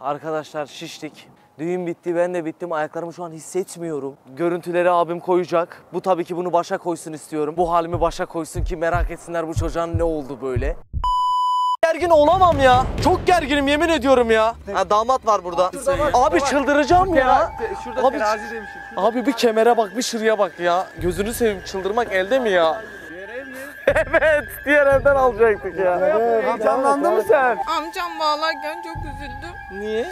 arkadaşlar şiştik. Düğün bitti, ben de bittim. Ayaklarımı şu an hissetmiyorum. Görüntüleri abim koyacak. Bu tabii ki bunu başa koysun istiyorum. Bu halimi başa koysun ki merak etsinler bu çocuğun ne oldu böyle. Gergin olamam ya. Çok gerginim yemin ediyorum ya. Ha, damat var burada. Abi çıldıracağım ya. Şurada Abi- terazi demişim. Abi bir kemere bak, bir şuraya bak ya. Gözünü seveyim çıldırmak elde mi ya? evet, diğer evden alacaktık ya. Heyecanlandın mı sen? Amcam bağlarken çok üzüldüm. Niye?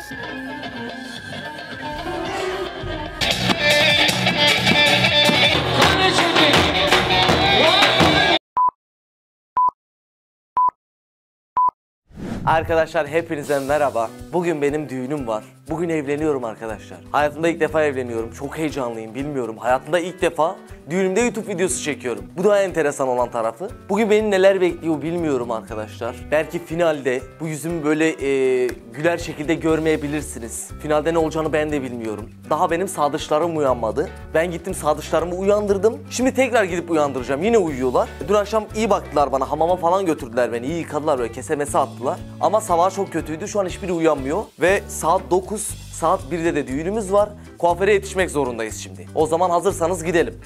Arkadaşlar hepinize merhaba. Bugün benim düğünüm var. Bugün evleniyorum arkadaşlar. Hayatımda ilk defa evleniyorum. Çok heyecanlıyım bilmiyorum. Hayatımda ilk defa düğünümde YouTube videosu çekiyorum. Bu da enteresan olan tarafı. Bugün beni neler bekliyor bilmiyorum arkadaşlar. Belki finalde bu yüzümü böyle e, güler şekilde görmeyebilirsiniz. Finalde ne olacağını ben de bilmiyorum. Daha benim sadıçlarım uyanmadı. Ben gittim sadıçlarımı uyandırdım. Şimdi tekrar gidip uyandıracağım. Yine uyuyorlar. Dün akşam iyi baktılar bana. Hamama falan götürdüler beni. İyi yıkadılar böyle kesemesi attılar. Ama sabah çok kötüydü. Şu an hiçbiri uyanmıyor. Ve saat 9, saat 1'de de düğünümüz var. Kuaföre yetişmek zorundayız şimdi. O zaman hazırsanız gidelim.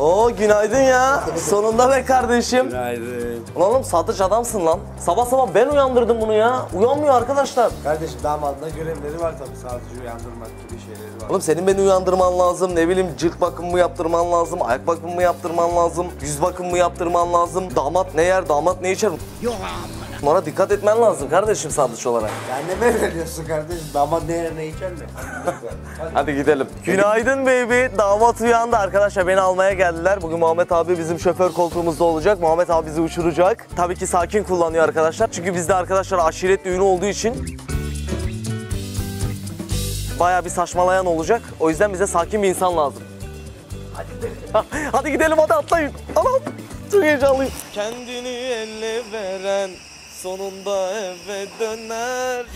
Oo günaydın ya. Sonunda be kardeşim. Günaydın. Ulan oğlum sadıç adamsın lan. Sabah sabah ben uyandırdım bunu ya. Uyanmıyor arkadaşlar. Kardeşim damadına görevleri var tabii sadece uyandırmak gibi şeyleri var. Oğlum senin beni uyandırman lazım. Ne bileyim cilt bakımı yaptırman lazım. Ayak bakımı yaptırman lazım. Yüz bakımı yaptırman lazım. Damat ne yer, damat ne içer? Yok Buna dikkat etmen lazım kardeşim sadıç olarak. Mi evleniyorsun kardeşim? Damat ne yer ne içer mi? Hadi. Hadi gidelim. Günaydın baby. Damat uyandı arkadaşlar beni almaya geldiler. Bugün Muhammed abi bizim şoför koltuğumuzda olacak. Muhammed abi bizi uçuracak. Tabii ki sakin kullanıyor arkadaşlar. Çünkü bizde arkadaşlar aşiret düğünü olduğu için bayağı bir saçmalayan olacak. O yüzden bize sakin bir insan lazım. Hadi gidelim. hadi gidelim hadi atlayın. Anam çok heyecanlıyım. Kendini elle veren sonunda eve döner.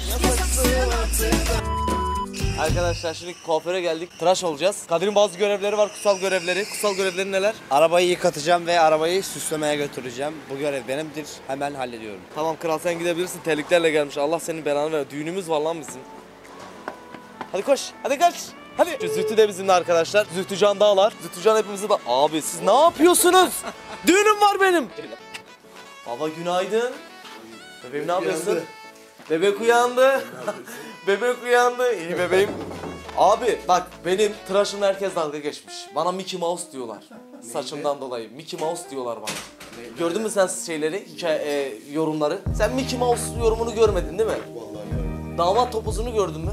Arkadaşlar şimdi kuaföre geldik. Tıraş olacağız. Kadir'in bazı görevleri var, kutsal görevleri. Kutsal görevleri neler? Arabayı yıkatacağım ve arabayı süslemeye götüreceğim. Bu görev benimdir. Hemen hallediyorum. Tamam kral sen gidebilirsin. Terliklerle gelmiş. Allah senin belanı ver. Düğünümüz var lan bizim. Hadi koş. Hadi kaç. Hadi. Zühtü de bizimle arkadaşlar. Zühtü Can Dağlar. Zühtü Can hepimizi de... Abi siz ne yapıyorsunuz? Düğünüm var benim. Baba günaydın. Bebeğim ne yapıyorsun? Bebek uyandı. Bebek uyandı. İyi bebeğim. Abi bak benim tıraşımla herkes dalga geçmiş. Bana Mickey Mouse diyorlar. Saçımdan dolayı. Mickey Mouse diyorlar bana. Gördün mü sen şeyleri, hikaye, e, yorumları? Sen Mickey Mouse yorumunu görmedin değil mi? Vallahi görmedim. Damat topuzunu gördün mü?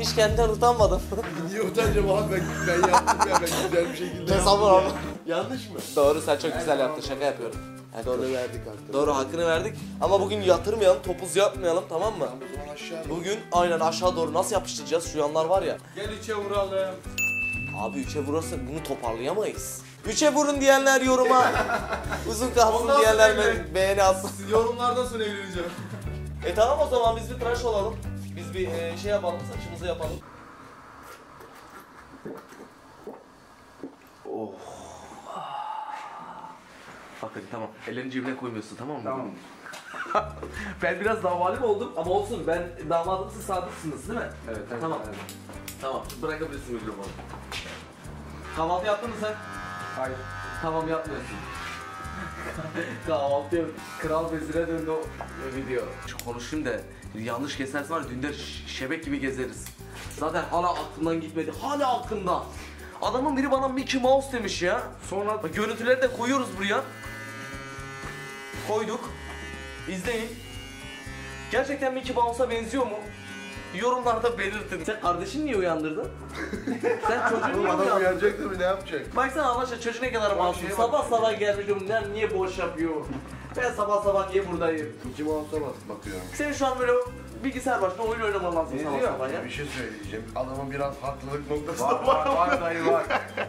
Hiç kendinden utanmadın. Niye utanacağım abi ben, ben yaptım ya ben güzel bir şekilde sabır abi. Yanlış mı? Doğru sen çok güzel yaptın şaka yapıyorum. Yani doğru. Verdik hakkı. Doğru hakkını verdik ama bugün yatırmayalım topuz yapmayalım tamam mı? O zaman aşağı doğru. Bugün aynen aşağı doğru nasıl yapıştıracağız şu yanlar var ya. Gel içe vuralım. Abi üçe vurursak bunu toparlayamayız. Üçe vurun diyenler yoruma. Uzun kalsın Ondan diyenler sonra be- beğeni atsın. Siz yorumlardan sonra evleneceğim. E tamam o zaman biz bir tıraş olalım. Biz bir e, şey yapalım, saçımızı yapalım. Oh. Bak hadi tamam. Ellerini cebine koymuyorsun tamam mı? Tamam. ben biraz davalim oldum ama olsun ben damadım siz sadıksınız değil mi? Evet, evet, Tamam. evet. Tamam bırakabilirsin mikrofonu. Kahvaltı yaptın mı sen? Hayır. Tamam yapmıyorsun. Kahvaltı. Kral vezire döndü o video. Şu konuşayım da yanlış kesersin var ya dündür ş- şebek gibi gezeriz. Zaten hala aklımdan gitmedi. Hala aklımda. Adamın biri bana Mickey Mouse demiş ya. Sonra Bak görüntüleri de koyuyoruz buraya. Koyduk. İzleyin. Gerçekten Mickey Mouse'a benziyor mu? Yorumlarda belirtin. Sen kardeşini niye uyandırdın? Sen çocuğu niye adam uyandırdın? uyanacak tabii ne yapacak? Baksana Allah aşkına çocuğu ne kadar masum. bak. Sabah sabah gelmiş diyorum "Lan niye boş yapıyor? Ben sabah sabah niye buradayım? İki mouse'a bak bakıyorum. Senin şu an böyle bilgisayar başında oyun oynaman lazım sabah diyor? sabah ya. Bir şey söyleyeceğim. Adamın biraz haklılık noktası var da var. var var dayı var.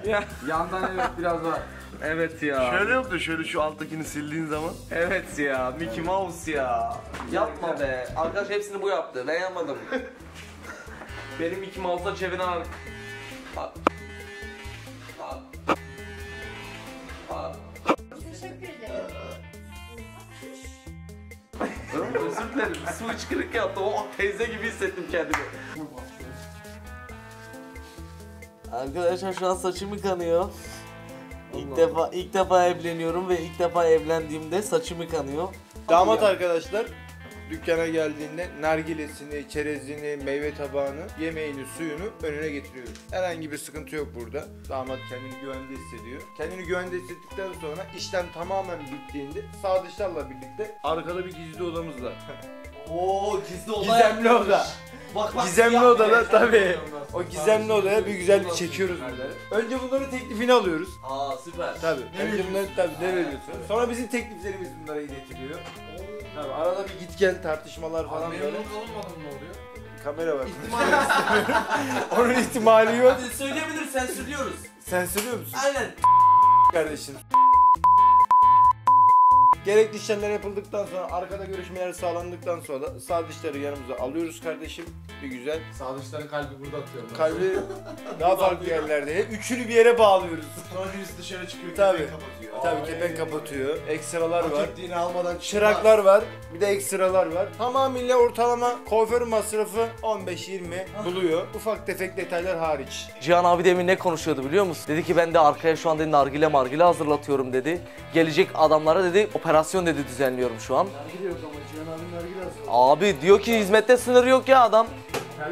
Yandan evet biraz var. Evet ya. Şöyle yap da şöyle şu alttakini sildiğin zaman. Evet ya Mickey Mouse ya. Yapma be. Arkadaş hepsini bu yaptı. Ben yapmadım. Benim Mickey Mouse'la çeviren ar- Bak. Bak. Bak. Teşekkür ederim. Özür dilerim. Su hıçkırık yaptı. O teyze gibi hissettim kendimi. Arkadaşlar şu an saçım yıkanıyor. İlk defa ilk defa evleniyorum ve ilk defa evlendiğimde saçım yıkanıyor. Damat arkadaşlar dükkana geldiğinde nargilesini, çerezini, meyve tabağını, yemeğini, suyunu önüne getiriyoruz. Herhangi bir sıkıntı yok burada. Damat kendini güvende hissediyor. Kendini güvende hissettikten sonra işlem tamamen bittiğinde sağ dışlarla birlikte arkada bir gizli odamız var. Oo gizli oda Gizemli oda. Bak bak. Gizemli odada tabii. O gizemli odaya bir güzel bir çekiyoruz bunları. Önce bunların teklifini alıyoruz. Aa süper. Tabii. Önce bunları tabii ne veriyorsun? Sonra bizim tekliflerimiz bunlara iletiliyor. Tabii arada bir git gel tartışmalar falan böyle. Memnun kalınmadım ne oluyor? Kamera var. Onun ihtimali yok. Hadi söyleyebilirsen söylüyoruz. Sen söylüyor musun Aynen. kardeşim? Gerekli işlemler yapıldıktan sonra arkada görüşmeler sağlandıktan sonra da sağ dişleri yanımıza alıyoruz kardeşim. Bir güzel. Sağ dışların kalbi burada atıyorum. Kalbi daha farklı yerlerde. Hep üçünü bir yere bağlıyoruz. Sonra birisi dışarı çıkıyor. Tabii. kepenk kapatıyor. Tabii kepenk kapatıyor. Ekstralar var. Ettiğini almadan Çıraklar var, bir de ekstralar var. Tamamıyla ortalama kuaför masrafı 15-20 buluyor. Ufak tefek detaylar hariç. Cihan abi demin ne konuşuyordu biliyor musun? Dedi ki ben de arkaya şu an dedi nargile margile hazırlatıyorum dedi. Gelecek adamlara dedi operasyon dedi düzenliyorum şu an. Gidiyor ama Cihan abinin nargile hazır. Abi diyor ki hizmette sınır yok ya adam.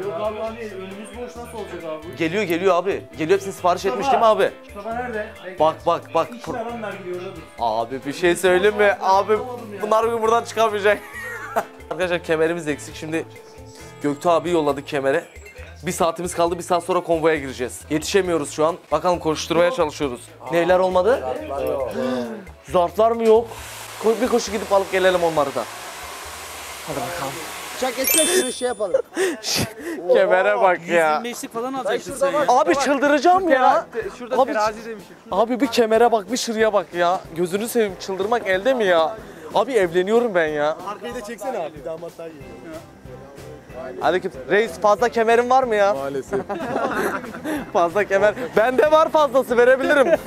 Yok abi hani önümüz boş nasıl olacak abi? Geliyor geliyor abi. Geliyor hepsini sipariş etmiş değil mi abi? Mustafa nerede? Bekle. Bak bak bak. İşte adamlar gidiyor orada dur. Abi bir şey söyleyeyim mi? Abi bunlar bugün buradan çıkamayacak. Arkadaşlar kemerimiz eksik. Şimdi Göktuğ abi yolladı kemere. Bir saatimiz kaldı. Bir saat sonra konvoya gireceğiz. Yetişemiyoruz şu an. Bakalım koşturmaya çalışıyoruz. Neyler olmadı? Zarflar mı yok? Ko- Bir koşu gidip alıp gelelim onları da. Hadi bakalım. Çak etsek şunu şey yapalım. Kemere bak ya. Beşlik falan alacaksın sen. Abi çıldıracağım ya. Şurada Abi- terazi demişim. Abi bir kemere bak, bir şuraya bak ya. Gözünü seveyim çıldırmak elde mi ya? Abi evleniyorum ben ya. Arkayı da çeksene abi. Damatlar geliyor. Aleyküm. Reis fazla kemerin var mı ya? Maalesef. Fazla kemer. Bende var fazlası verebilirim.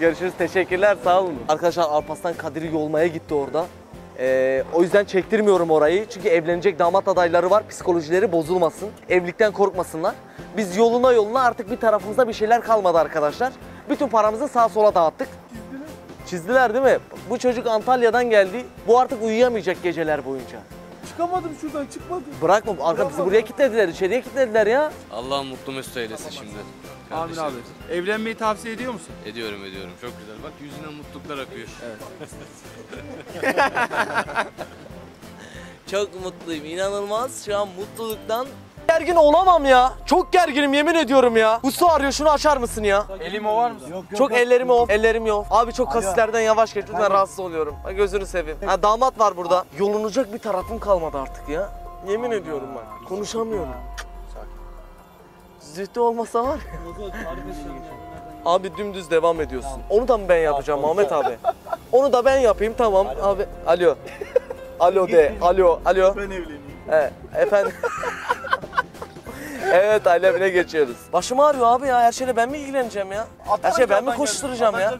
Görüşürüz. Teşekkürler. Sağ olun. Arkadaşlar Alparslan Kadir'i yolmaya gitti orada. Ee, o yüzden çektirmiyorum orayı. Çünkü evlenecek damat adayları var. Psikolojileri bozulmasın. Evlilikten korkmasınlar. Biz yoluna yoluna artık bir tarafımızda bir şeyler kalmadı arkadaşlar. Bütün paramızı sağa sola dağıttık. Çizdiler değil mi? Bu çocuk Antalya'dan geldi. Bu artık uyuyamayacak geceler boyunca. Çıkamadım şuradan çıkmadım. Bırakma. Arka bizi buraya kilitlediler. içeriye kilitlediler ya. Allah mutlu mesut eylesin şimdi. Amin abi. Evlenmeyi tavsiye ediyor musun? Ediyorum ediyorum. Çok güzel. Bak yüzünden mutluluklar akıyor. Çok mutluyum. inanılmaz. Şu an mutluluktan gergin olamam ya. Çok gerginim yemin ediyorum ya. Usta arıyor şunu açar mısın ya? Elim o var mı? Çok ellerim off. Ellerim yok. Abi çok kasislerden yavaş geç. Lütfen rahatsız oluyorum. Ha, gözünü seveyim. Ha, damat var burada. Yolunacak bir tarafım kalmadı artık ya. Yemin ediyorum bak. Konuşamıyorum. Zühtü olmasa var ya. Abi dümdüz devam ediyorsun. Onu da mı ben yapacağım Ahmet abi? Onu da ben yapayım tamam abi. Alo. Alo de. Alo. Alo. Ben evleneyim. Evet, efendim. evet alemine geçiyoruz. Başım ağrıyor abi ya. Her şeyle ben mi ilgileneceğim ya? Her şeye ben mi koşturacağım ya?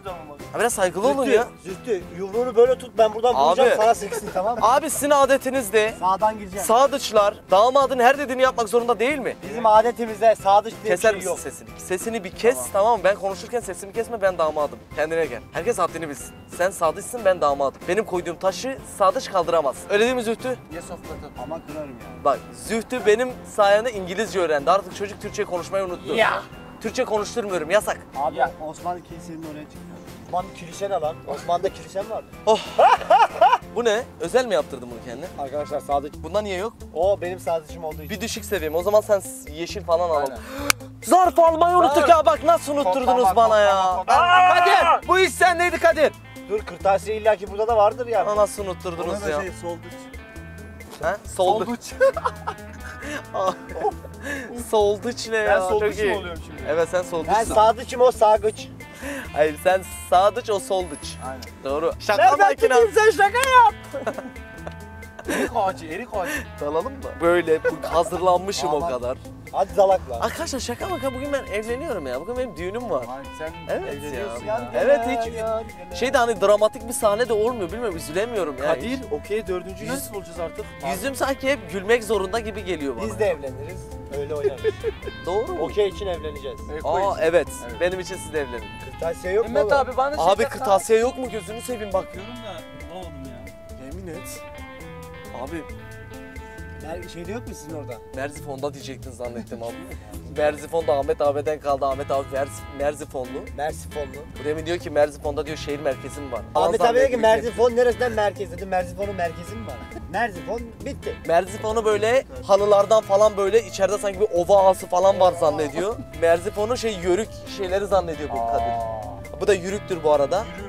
Ha biraz saygılı olun ya. Zühtü yumruğunu böyle tut ben buradan Abi. vuracağım sana seksin tamam mı? Abi sizin adetinizde Sağdan gireceğim. sadıçlar damadın her dediğini yapmak zorunda değil mi? Bizim adetimizde sadıç diye Keser bir şey misin yok. sesini? Sesini bir kes tamam mı? Ben konuşurken sesimi kesme ben damadım. Kendine gel. Herkes haddini bilsin. Sen sadıçsın ben damadım. Benim koyduğum taşı sadıç kaldıramaz. Öyle değil mi Zühtü? Yes of Latin. Ama kırarım yani. Bak Zühtü benim sayemde İngilizce öğrendi. Artık çocuk Türkçe konuşmayı unuttu. Ya. Türkçe konuşturmuyorum yasak. Abi Osmanlı Kilise'nin oraya çıkıyor. Osmanlı kilise ne lan? Osmanlı'da kilise mi vardı? Bu ne? Özel mi yaptırdın bunu kendine? Arkadaşlar sadıç. Bunda niye yok? O benim sadıçım olduğu için. Bir düşük seviyem. O zaman sen yeşil falan al. Zarf almayı unuttuk ya bak nasıl unutturdunuz bana ya. Kadir! Bu iş sendeydi Kadir. Dur kırtasiye illaki burada da vardır ya. Nasıl unutturdunuz ya? şey solduç. He? Solduç. Solduç ne ya? Çok iyi. oluyorum şimdi? Evet sen Ben solduçsun. sadıçım o sağgıç. Hayır sen sadıç o solduç. Aynen. Doğru. Şaka Nereden makina. tutayım sen şaka yap. Erik ağacı, erik ağacı. Dalalım mı? Böyle bu- hazırlanmışım o Aman. kadar. Hadi dalakla. Arkadaşlar şaka maka bugün ben evleniyorum ya. Bugün benim düğünüm var. Sen Evet evleniyorsun ya. ya. Evet hiç şey de hani dramatik bir sahne de olmuyor bilmiyorum üzülemiyorum ya. Kadir, okey dördüncü nasıl olacağız artık? Yüzüm sanki hep gülmek zorunda gibi geliyor bana. Biz de evleniriz. Öyle oynarız. Doğru mu? Okey için evleneceğiz. Aa evet. Benim için siz de evlenin. Kırtasiye yok mu? Mehmet oğlum? abi bana Abi kırtasiye yok mu gözünü seveyim bak. Diyorum da ne oldum ya? Yemin et. Abi Mer- Şeyde yok mu sizin orada? Merzifon'da diyecektin zannettim abi. Merzifon'da Ahmet abiden kaldı. Ahmet abi Merz- Merzifonlu. Mersifonlu. Buraya diyor ki Merzifon'da diyor şehir merkezi mi var? Ahmet abi dedi ki. Merzifon neresinden merkez dedi. Merzifon'un merkezi mi var? Merzifon bitti. Merzifon'u böyle halılardan falan böyle içeride sanki bir ova ağası falan var zannediyor. Merzifon'u şey yörük şeyleri zannediyor bu Kadir. Bu da yürüktür bu arada. Yürüyüm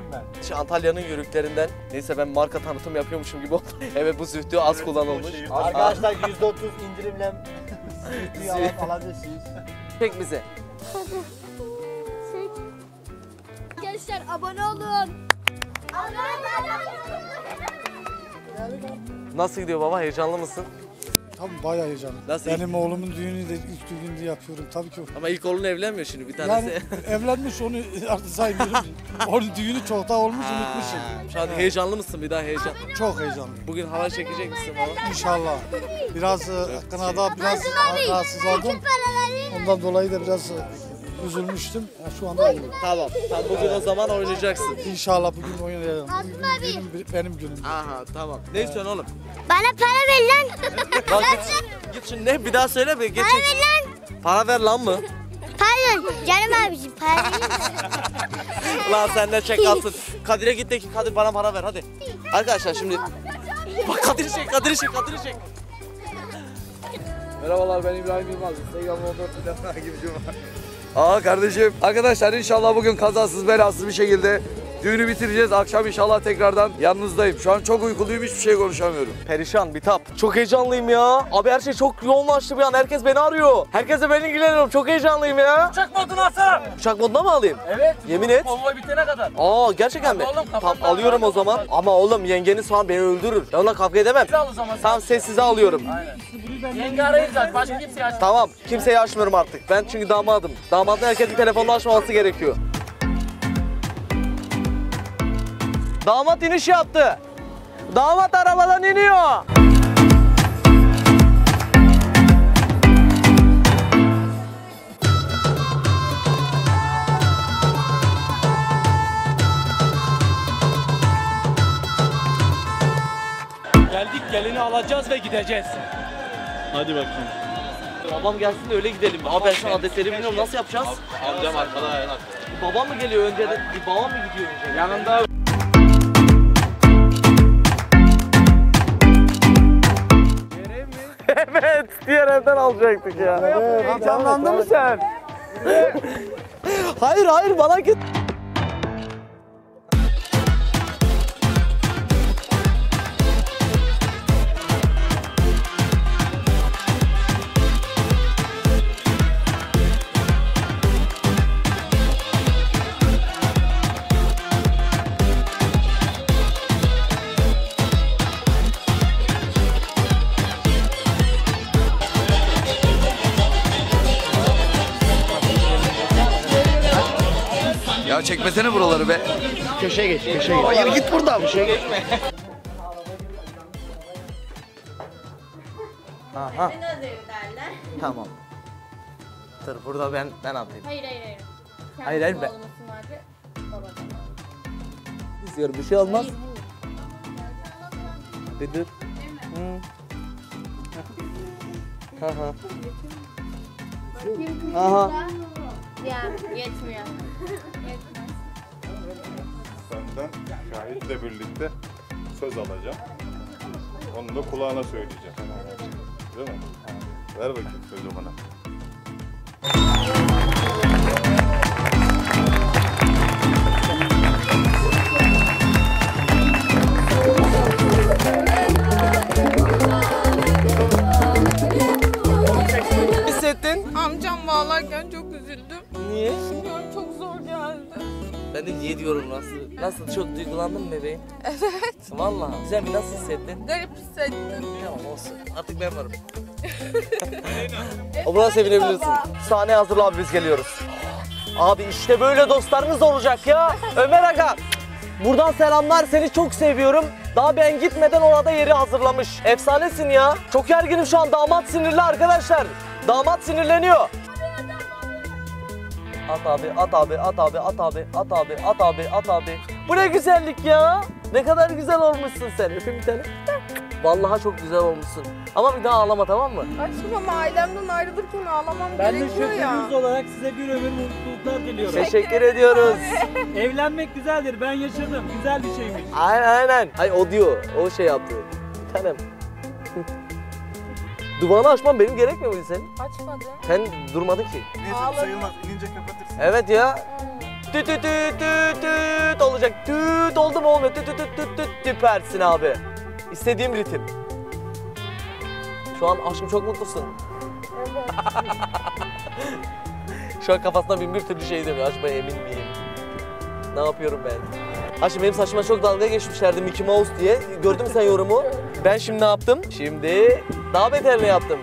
İşte Antalya'nın yörüklerinden. Neyse ben marka tanıtım yapıyormuşum gibi oldu. evet bu zühtü az kullanılmış. Arkadaşlar %30 indirimle Zühtü'yü alıp alabilirsiniz. Çek bize. Gençler abone olun. Nasıl gidiyor baba heyecanlı mısın? Tabii bayağı heyecanlı. Nasıl? Benim oğlumun düğünü de ilk düğünü de yapıyorum tabii ki. Ama ilk oğlun evlenmiyor şimdi bir tanesi. Yani evlenmiş onu artık saymıyorum. Onun düğünü çok daha olmuş unutmuşum. Şu an heyecanlı mısın bir daha heyecan? Çok heyecanlıyım. Bugün hava çekecek misin baba? İnşallah. Biraz e, kınada biraz rahatsız oldum. Ondan dolayı da biraz e, üzülmüştüm. Ya şu anda iyiyim. Tamam. Tamam bugün o zaman oynayacaksın. İnşallah bugün oynayalım. Bugün günüm, benim günüm. Aha tamam. Ne istiyorsun oğlum? Bana para ver lan. Bak git, git şimdi ne bir daha söyle bir Para ver lan. Para ver lan mı? Pardon canım abicim para verir misin? Lan sen ne çakalsın. Kadir'e git de ki Kadir bana para ver hadi. Arkadaşlar şimdi bak Kadir'i çek Kadir'i çek Kadir'i çek. Merhabalar ben İbrahim Yılmaz. Instagram 14 milyon takipçim var. Aa kardeşim. Arkadaşlar inşallah bugün kazasız belasız bir şekilde düğünü bitireceğiz. Akşam inşallah tekrardan yanınızdayım. Şu an çok uykuluyum hiçbir şey konuşamıyorum. Perişan bitap. Çok heyecanlıyım ya. Abi her şey çok yoğunlaştı bir an. Herkes beni arıyor. Herkese ben ilgileniyorum. Çok heyecanlıyım ya. Uçak modunu alsana. Uçak moduna mı alayım? Evet. Yemin et. Konvoy bitene kadar. Aa gerçekten mi? Oğlum, Tamam alıyorum o zaman. Ama oğlum yengeniz falan beni öldürür. Ben onunla kavga edemem. Bizi al o zaman. Tamam sessize alıyorum. Yenge arayın zaten. Başka kimse aç. Tamam kimseyi açmıyorum artık. Ben çünkü damadım. Damadın herkesin telefonunu açmaması gerekiyor. Damat iniş yaptı. Damat arabadan iniyor. Geldik gelini alacağız ve gideceğiz. Hadi bakayım. Babam gelsin de öyle gidelim. Abi ben şu an adresleri bilmiyorum nasıl yapacağız? Amcam arkada. Babam mı geliyor önce de? Babam mı gidiyor önce? Yanında evet diğer evden alacaktık ya. heyecanlandın mı sen? Hayır hayır bana git. Çekmesene buraları be. Köşeye geç, köşeye geç. Hayır git buradan. Aha. Tamam. Dur burada ben ben atayım. Hayır hayır hayır. Hayır, hayır, ben- Olmasın vardı. Babadan. İzliyorum bir şey olmaz. Bir dur. Hı. Aha. Aha. Ya yetmiyor. Yetmez. Senden şahitle birlikte söz alacağım. Onu da kulağına söyleyeceğim. Değil mi? Ver bakayım sözü bana. hissettin? Amcam bağlarken çok üzüldüm. Niye? Çünkü çok zor geldi. Ben de niye diyorum nasıl? Nasıl çok duygulandın mı bebeğim? Evet. Vallahi. Güzel mi nasıl hissettin? Garip hissettim. Tamam olsun. Artık ben varım. o buna sevinebilirsin. Sahne hazırla abi biz geliyoruz. Abi işte böyle dostlarınız olacak ya. Ömer Aga. Buradan selamlar seni çok seviyorum. Daha ben gitmeden orada yeri hazırlamış. Efsanesin ya. Çok gerginim şu an damat sinirli arkadaşlar. Damat sinirleniyor. At abi, at abi, at abi, at abi, at abi, at abi, at abi. Bu ne güzellik ya. Ne kadar güzel olmuşsun sen. Öpeyim bir tane. Vallahi çok güzel olmuşsun. Ama bir daha ağlama tamam mı? Aşkım ama ailemden ayrılırken ağlamam Ben de gerekiyor ya. şoförünüz olarak size bir ömür mutluluklar diliyorum. Teşekkür ediyoruz. Evlenmek güzeldir. Ben yaşadım. Güzel bir şeymiş. Aynen aynen. Ay o diyor. O şey yapıyor. Bir tanem. Duvağını açmam benim gerekmiyor muydu senin? Açmadım. Sen durmadın ki. Ağladım. İnince kapatırsın. Evet ya. Tüt tüt tüt tüt tüt olacak. Tüt oldu mu olmuyor. Tüt tüt tüt tüt tüt süpersin abi. İstediğim ritim. Şu an aşkım çok mutlusun. Şu an kafasına bin bir türlü şey dönüyor. Acaba emin miyim? Ne yapıyorum ben? Aşkım benim saçıma çok dalga geçmişlerdi Mickey Mouse diye. Gördün mü sen yorumu? Ben şimdi ne yaptım? Şimdi daha beterini yaptım.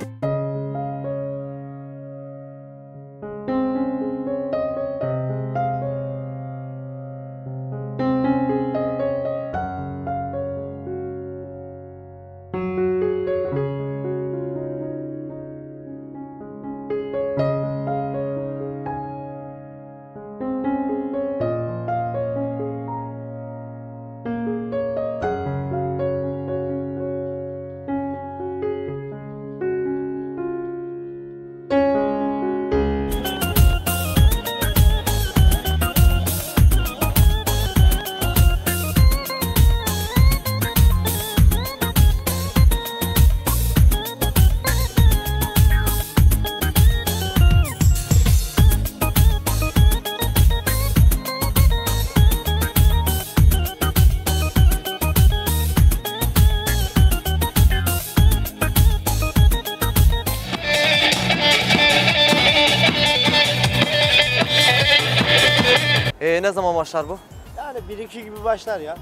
Ee, ne zaman başlar bu? Yani 1-2 gibi başlar ya.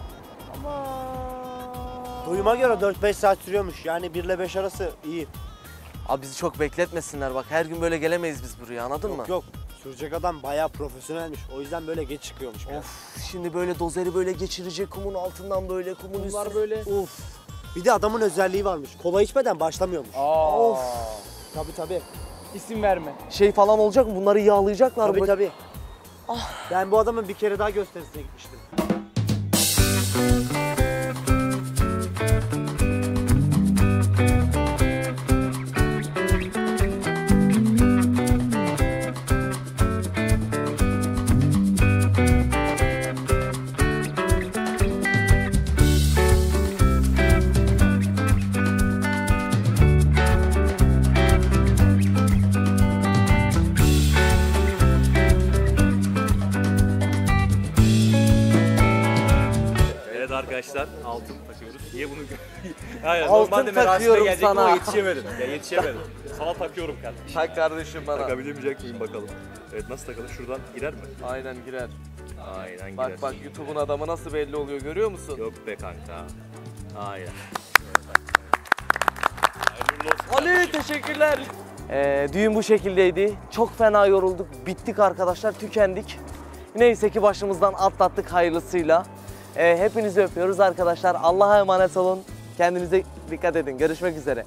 Ama duyuma göre 4-5 saat sürüyormuş. Yani 1 ile 5 arası iyi. Abi bizi çok bekletmesinler bak. Her gün böyle gelemeyiz biz buraya anladın mı? Yok yok. Sürecek adam bayağı profesyonelmiş. O yüzden böyle geç çıkıyormuş. biraz. Of şimdi böyle dozeri böyle geçirecek kumun altından böyle kumun Bunlar üstüne. böyle Uf. Bir de adamın özelliği varmış. Kola içmeden başlamıyormuş. Of. Tabii tabii. isim verme. Şey falan olacak mı? Bunları yağlayacaklar Tabii mı? Tabii. Ben bu adamın bir kere daha gösterisine gitmiştim. Altın normalde takıyorum gelecektim sana. ama yetişemedim. Ya yetişemedim. Sana takıyorum kardeşim. Tak kardeşim bana. Takabilemeyecek miyim bakalım. Evet nasıl takalım? Şuradan girer mi? Aynen girer. Aynen girer. Bak bak YouTube'un adamı nasıl belli oluyor görüyor musun? Yok be kanka. Aynen. Ali teşekkürler. Ee, düğün bu şekildeydi. Çok fena yorulduk. Bittik arkadaşlar. Tükendik. Neyse ki başımızdan atlattık hayırlısıyla. Ee, hepinizi öpüyoruz arkadaşlar. Allah'a emanet olun. Kendinize dikkat edin. Görüşmek üzere.